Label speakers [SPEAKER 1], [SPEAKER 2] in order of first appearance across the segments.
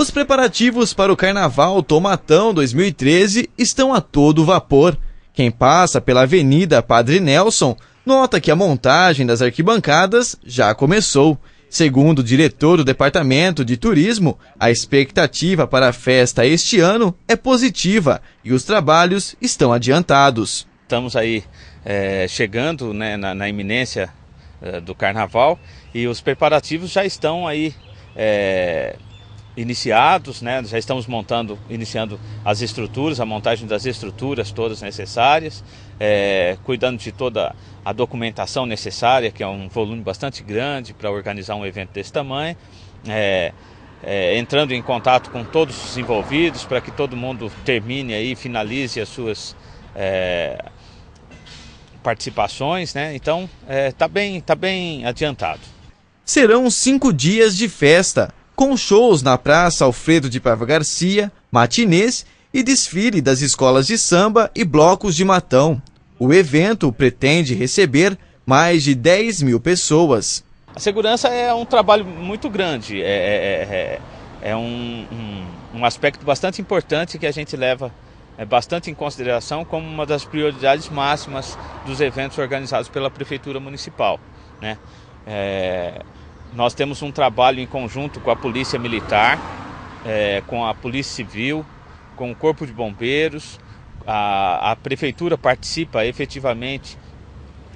[SPEAKER 1] Os preparativos para o Carnaval Tomatão 2013 estão a todo vapor. Quem passa pela Avenida Padre Nelson nota que a montagem das arquibancadas já começou. Segundo o diretor do Departamento de Turismo, a expectativa para a festa este ano é positiva e os trabalhos estão adiantados.
[SPEAKER 2] Estamos aí é, chegando né, na, na, iminência é, do Carnaval e os preparativos já estão aí é, iniciados, né? já estamos montando, iniciando as estruturas, a montagem das estruturas todas necessárias, é, cuidando de toda a documentação necessária, que é um volume bastante grande para organizar um evento desse tamanho, é, é, entrando em contato com todos os envolvidos para que todo mundo termine aí, finalize as suas é, participações, né? Então, está é, bem, tá bem adiantado.
[SPEAKER 1] Serão cinco dias de festa com shows na Praça Alfredo de Paiva Garcia, matinês e desfile das escolas de samba e blocos de matão. O evento pretende receber mais de 10 mil pessoas.
[SPEAKER 2] A segurança é um trabalho muito grande, é, é, é, é um, um, um, aspecto bastante importante que a gente leva é, bastante em consideração como uma das prioridades máximas dos eventos organizados pela Prefeitura Municipal. Né? É, nós temos um trabalho em conjunto com a Polícia Militar, é, com a Polícia Civil, com o Corpo de Bombeiros. A, a Prefeitura participa efetivamente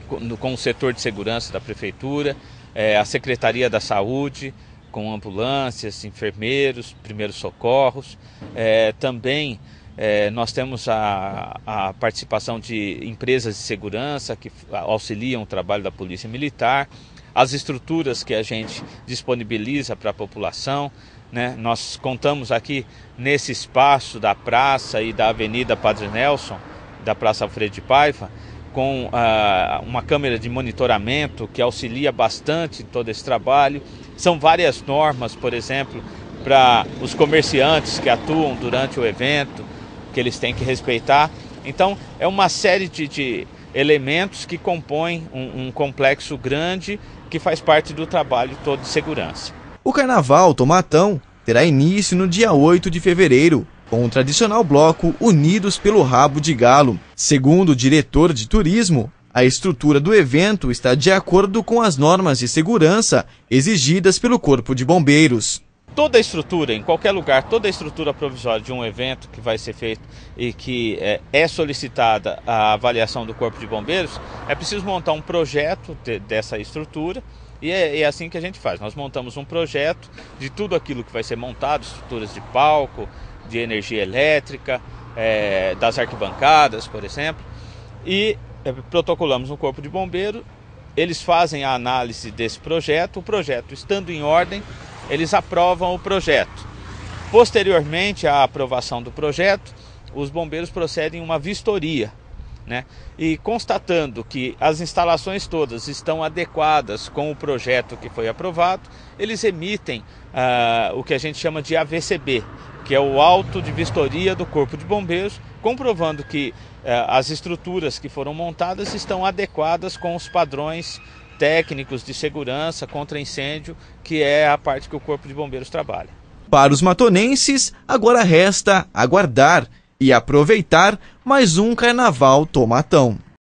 [SPEAKER 2] com, com, o setor de segurança da Prefeitura, é, a Secretaria da Saúde, com ambulâncias, enfermeiros, primeiros socorros. É, também é, nós temos a, a, participação de empresas de segurança que auxiliam o trabalho da Polícia Militar as estruturas que a gente disponibiliza para a população. Né? Nós contamos aqui nesse espaço da praça e da Avenida Padre Nelson, da Praça Alfredo de Paiva, com ah, uma câmera de monitoramento que auxilia bastante em todo esse trabalho. São várias normas, por exemplo, para os comerciantes que atuam durante o evento, que eles têm que respeitar. Então, é uma série de, de elementos que compõem um, um complexo grande que faz parte do trabalho todo de segurança.
[SPEAKER 1] O Carnaval Tomatão terá início no dia 8 de fevereiro, com o tradicional bloco Unidos pelo Rabo de Galo. Segundo o diretor de turismo, a estrutura do evento está de acordo com as normas de segurança exigidas pelo Corpo de Bombeiros
[SPEAKER 2] toda a estrutura, em qualquer lugar, toda a estrutura provisória de um evento que vai ser feito e que é, é solicitada a avaliação do Corpo de Bombeiros, é preciso montar um projeto de, dessa estrutura e é, é, assim que a gente faz. Nós montamos um projeto de tudo aquilo que vai ser montado, estruturas de palco, de energia elétrica, é, das arquibancadas, por exemplo, e é, protocolamos no Corpo de Bombeiro. Eles fazem a análise desse projeto, o projeto estando em ordem, eles aprovam o projeto. Posteriormente à aprovação do projeto, os bombeiros procedem uma vistoria, né? E constatando que as instalações todas estão adequadas com o projeto que foi aprovado, eles emitem uh, o que a gente chama de AVCB, que é o auto de vistoria do Corpo de Bombeiros, comprovando que uh, as estruturas que foram montadas estão adequadas com os padrões técnicos de segurança contra incêndio, que é a parte que o Corpo de Bombeiros trabalha.
[SPEAKER 1] Para os matonenses, agora resta aguardar e aproveitar mais um carnaval tomatão.